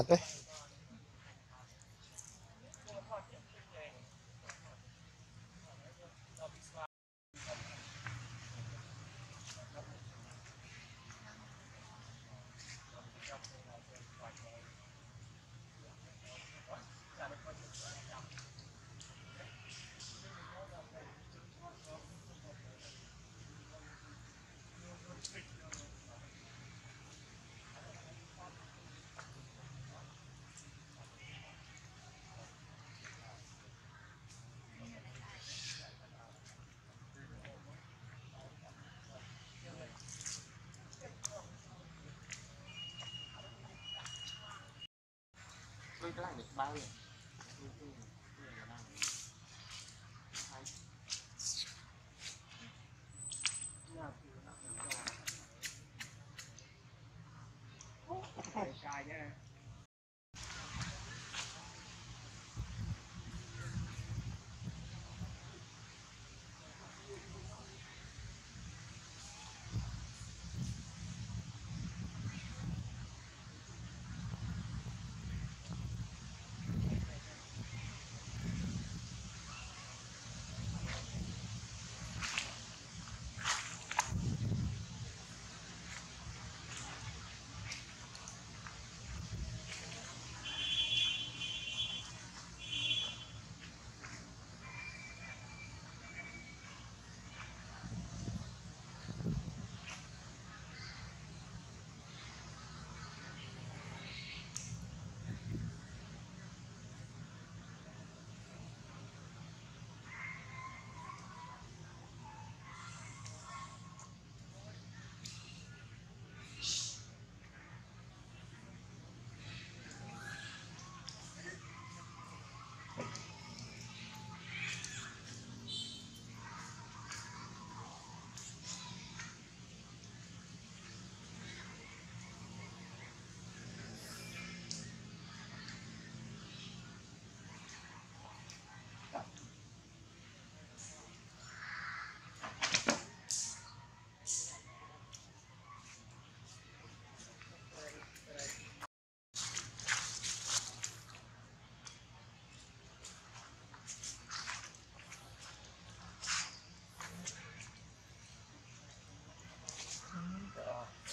apa cái này được bao nhiêu?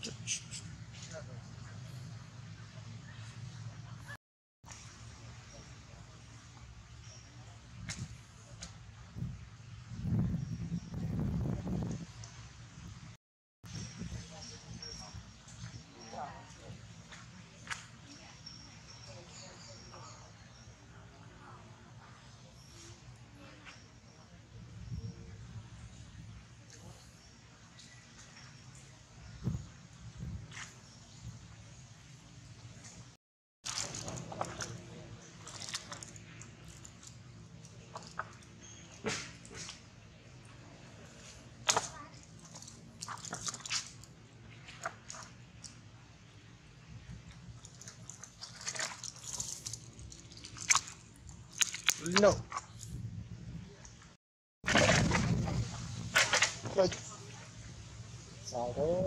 Just, just, just. No. Like, sorry.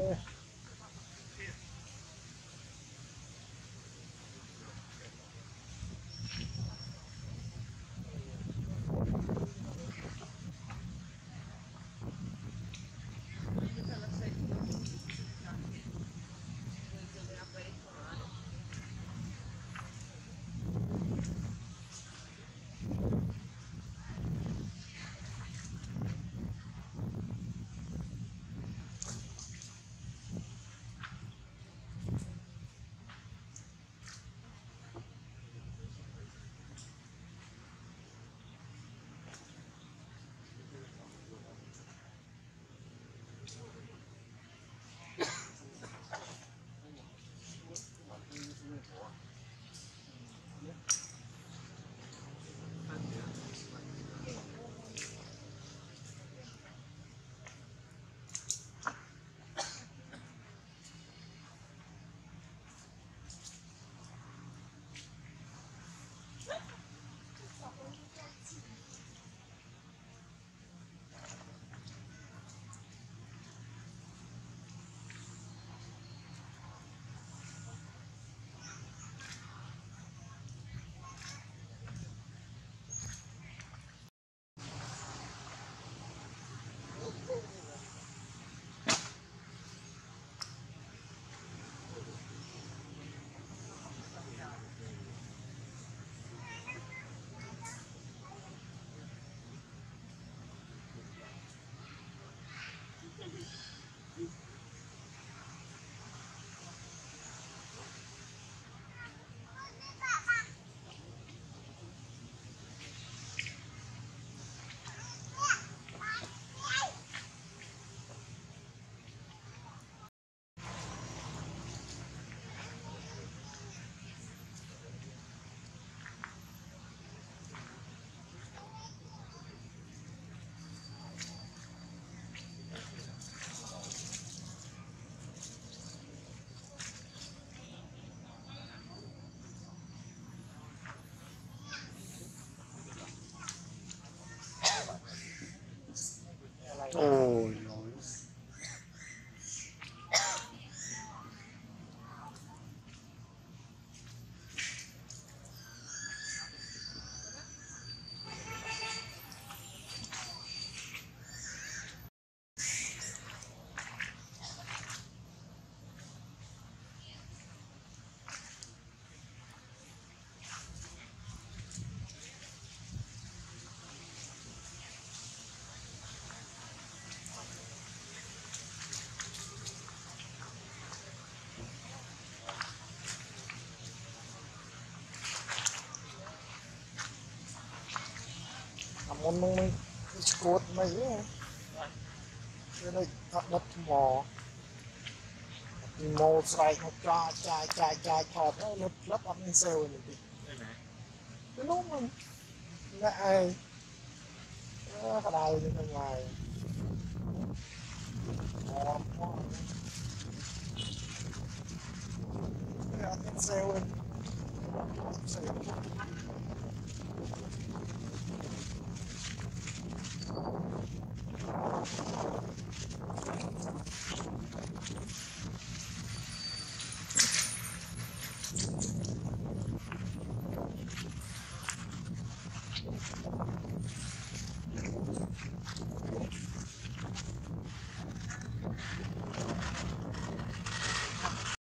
Oh, no. មុននឹងមិនស្គួតមិនទេគឺនៅអត់ដុតថ្មពីម៉ូស្រែកមកចាចាចាចាថតទៅលុតផ្លឹបអត់មានសេវទេទីគឺនោះមិនណែឯងអឺក្តៅនេះហ្នឹងហើយអូមកអត់មានសេវទេសេវ Thank you.